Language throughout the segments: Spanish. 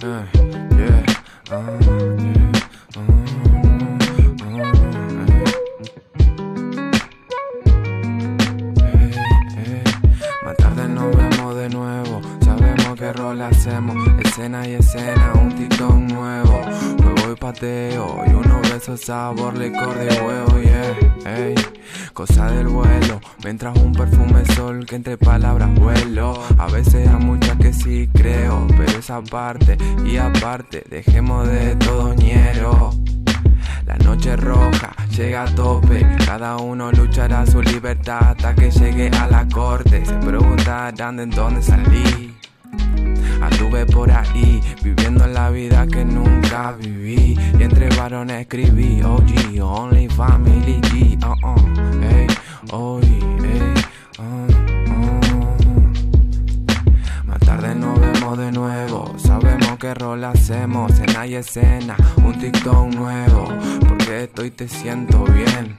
Más tarde nos vemos de nuevo. Sabemos que rol hacemos. Escena y escena, un TikTok nuevo. Juego y pateo. Y unos besos sabor, licor de huevo, yeah. Ey, cosa del vuelo. Mientras un perfume sol que entre palabras vuelo. A veces hay muchas que sí creo. Pero esa parte y aparte, dejemos de todo ñero. La noche roja llega a tope, cada uno luchará su libertad hasta que llegue a la corte. Se preguntarán de dónde salí. Anduve por ahí, viviendo la vida que nunca viví. Y entre varones escribí, OG, only family G, uh uh, ey, oh, ey, uh, uh. Más tarde nos vemos de nuevo. Sabemos que rol hacemos. Escena y escena. Un TikTok nuevo. Porque estoy te siento bien.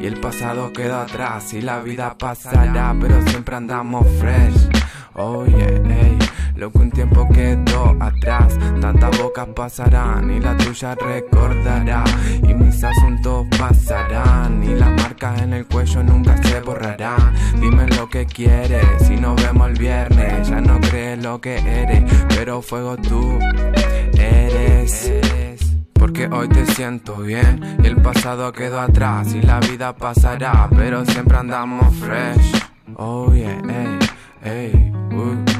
Y el pasado queda atrás y la vida pasará, pero siempre andamos fresh. Oh yeah, ey, lo que un tiempo quedó atrás, tantas bocas pasarán y la tuya recordará. Y mis asuntos pasarán y las marcas en el cuello nunca se borrarán. Dime lo que quieres, si nos vemos el viernes, ya no crees lo que eres, pero fuego tú eres. Porque hoy te siento bien y el pasado quedó atrás y la vida pasará, pero siempre andamos fresh. Oh yeah, ey, ey, uh.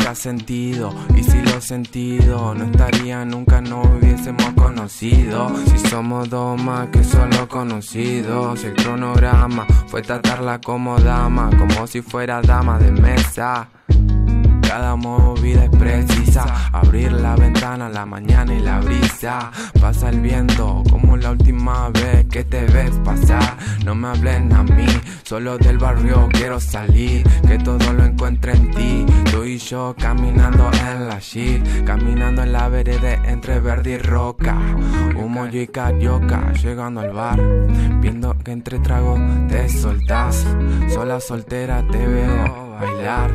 Nunca sentido. Y si lo sentido no estaría nunca no hubiésemos conocido. Si somos dos más que solo conocidos. El cronograma fue tratarla como dama como si fuera dama de mesa cada movida es precisa. Abrir la ventana, la mañana y la brisa. Pasa el viento como la última vez que te ves pasar. No me hablen a mí, solo del barrio quiero salir. Que todo lo encuentre en ti. Tú y yo caminando en la shit. Caminando en la vereda entre verde y roca. Humo y carioca. Llegando al bar, viendo que entre tragos te soltás. Sola soltera te veo bailar.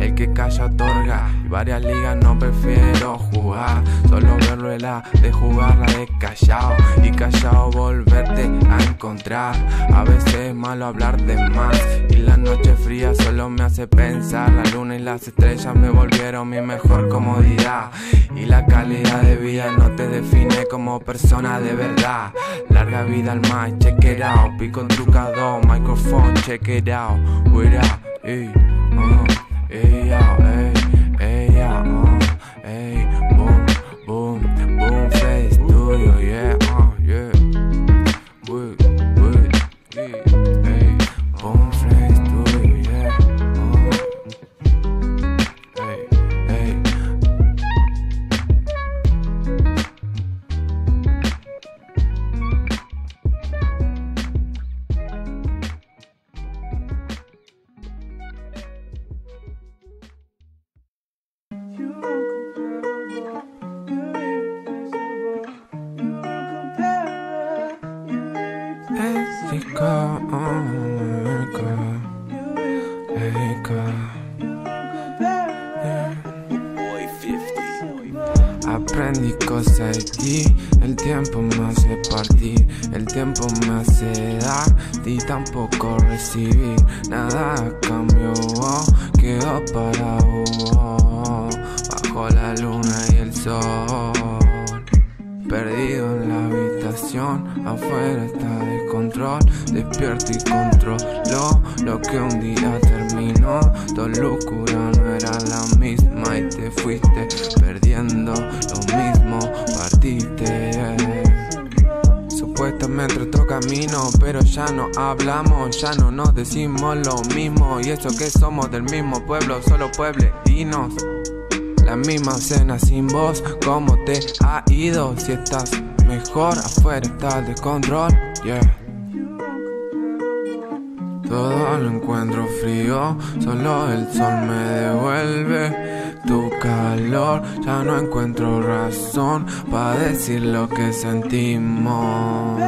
El que calla otorga y varias ligas no prefiero jugar. Solo verlo la de jugarla de callao y callao volverte a encontrar. A veces es malo hablar de más y la noche fría solo me hace pensar. La luna y las estrellas me volvieron mi mejor comodidad y la calidad de vida no te define como persona de verdad. Larga vida al mic, check it out. Pico trucado, microphone, check it out. With Aprendí cosas de ti, el tiempo me hace partir, el tiempo me hace dar y tampoco recibir. Nada cambió, quedó parado Despierto y controlo lo que un día terminó. Tu locura no era la misma y te fuiste perdiendo lo mismo. Partiste. Supuestamente otro camino, pero ya no hablamos, ya no nos decimos lo mismo. Y eso que somos del mismo pueblo, solo pueblerinos. La misma cena sin voz, ¿cómo te ha ido? Si estás mejor, afuera está el descontrol, yeah. Todo lo encuentro frío, solo el sol me devuelve tu calor. Ya no encuentro razón para decir lo que sentimos.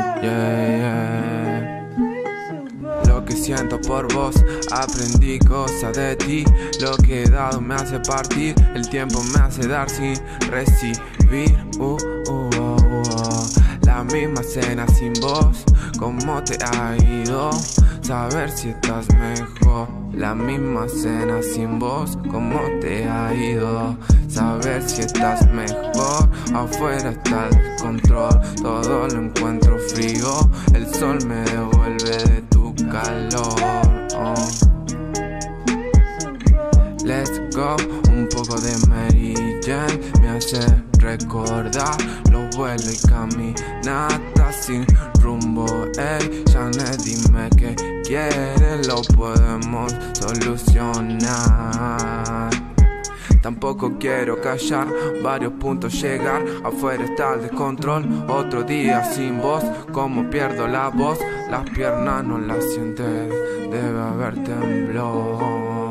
Lo que siento por vos. Aprendí cosas de ti. Lo que he dado me hace partir. El tiempo me hace dar sin recibir. Uh, uh, uh, uh. La misma cena sin vos. ¿Cómo te ha ido? Saber si estás mejor. La misma cena sin vos. ¿Cómo te ha ido? Saber si estás mejor. Afuera está el control. Todo lo encuentro frío. El sol me devuelve de tu calor. Oh. Let's go, un poco de Mary Jane me hace recordar lo vuelo y caminata sin quieres, lo podemos solucionar. Tampoco quiero callar, varios puntos llegar, afuera está descontrol, otro día sin voz, como pierdo la voz, las piernas no las sientes, debe haber temblor.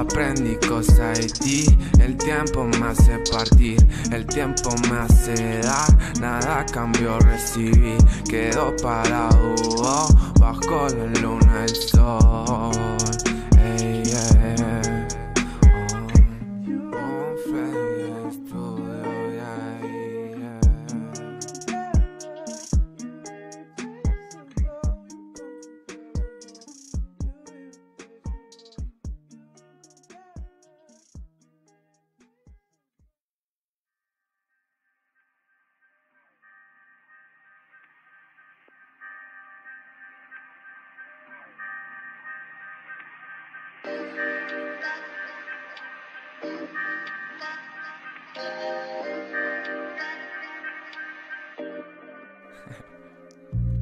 Aprendí cosas de ti, el tiempo me hace partir, el tiempo me hace dar, nada cambio recibí, quedo parado bajo la luna el sol.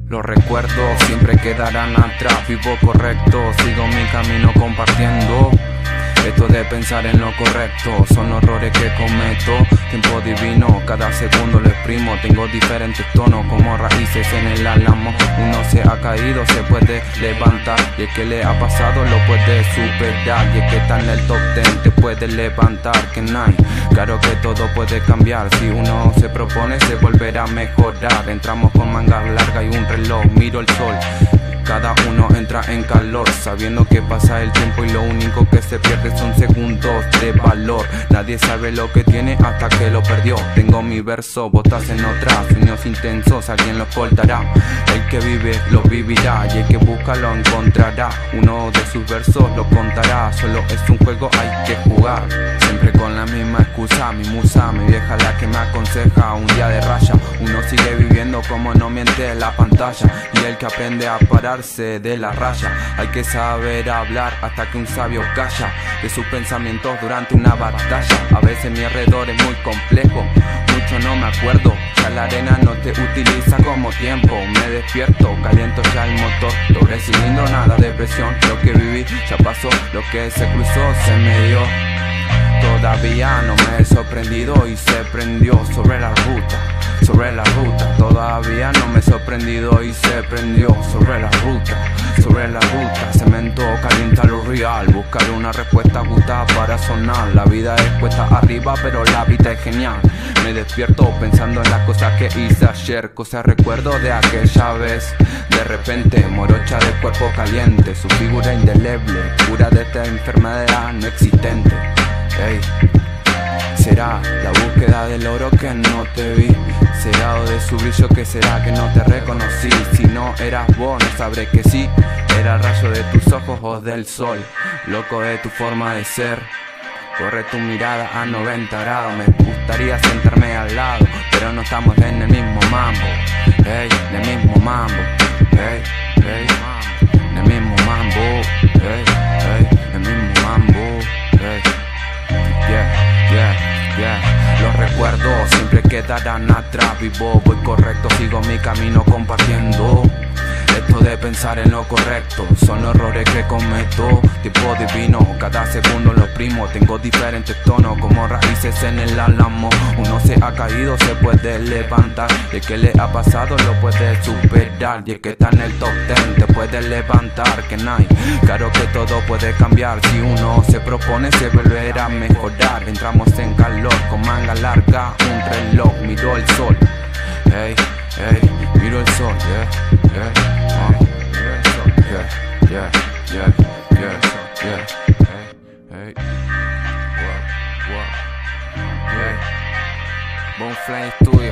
Los recuerdos siempre quedarán atrás, vivo correcto, sigo mi camino compartiendo. Esto de pensar en lo correcto son errores que cometo. Tiempo divino, cada segundo lo exprimo. Tengo diferentes tonos como raíces en el álamo. Uno se ha caído, se puede levantar. Y el que le ha pasado lo puede superar. Y el que está en el top ten te puede levantar. Que no hay, claro que todo puede cambiar. Si uno se propone, se volverá a mejorar. Entramos con mangas largas y un reloj. Miro el sol. Cada uno entra en calor, sabiendo que pasa el tiempo y lo único que se pierde son segundos de valor. Nadie sabe lo que tiene hasta que lo perdió. Tengo mi verso, botas en otra, sueños intensos, alguien los cortará. El que vive lo vivirá y el que busca lo encontrará. Uno de sus versos lo contará, solo es un juego, hay que jugar. Siempre con la misma excusa, mi musa, mi vieja la que me aconseja un día de raya. Uno sigue viviendo como no miente la pantalla y el que aprende a parar de la raya. Hay que saber hablar hasta que un sabio calla de sus pensamientos durante una batalla. A veces mi alrededor es muy complejo, mucho no me acuerdo. Ya la arena no te utiliza como tiempo. Me despierto, caliento ya el motor. Doble cilindro, nada de presión. Lo que viví ya pasó, lo que se cruzó se me dio. Todavía no me he sorprendido y se prendió sobre la ruta. Sobre la ruta, todavía no me he sorprendido y se prendió sobre la ruta, sobre la ruta, cemento calienta lo real, buscar una respuesta justa para sonar, la vida es cuesta arriba pero la vida es genial, me despierto pensando en las cosas que hice ayer, cosas recuerdo de aquella vez, de repente morocha de cuerpo caliente, su figura indeleble, cura de esta enfermedad no existente, Será la búsqueda del oro que no te vi. Será o de su brillo que será que no te reconocí. Si no eras vos, no sabré que sí. Era el rayo de tus ojos o del sol. Loco de tu forma de ser. Corre tu mirada a 90 grados. Me gustaría sentarme al lado, pero no estamos en el mismo mambo. Ey, en el mismo mambo. Ey, ey, en el mismo mambo. Siempre quedarán atrás. Vivo, voy correcto, sigo mi camino compartiendo. Esto de pensar en lo correcto son errores que cometo. Tipo divino, cada segundo lo primo. Tengo diferentes tonos como raíces en el álamo. Uno se ha caído, se puede levantar. Y el que le ha pasado lo puede superar. Y el que está en el top ten te puede levantar. Que hay, claro que todo puede cambiar. Si uno se propone, se volverá a mejorar. Entramos en calor con manga larga, un reloj, miró el sol. Ey, ey, Miro el sol, yeah, yeah, flying through.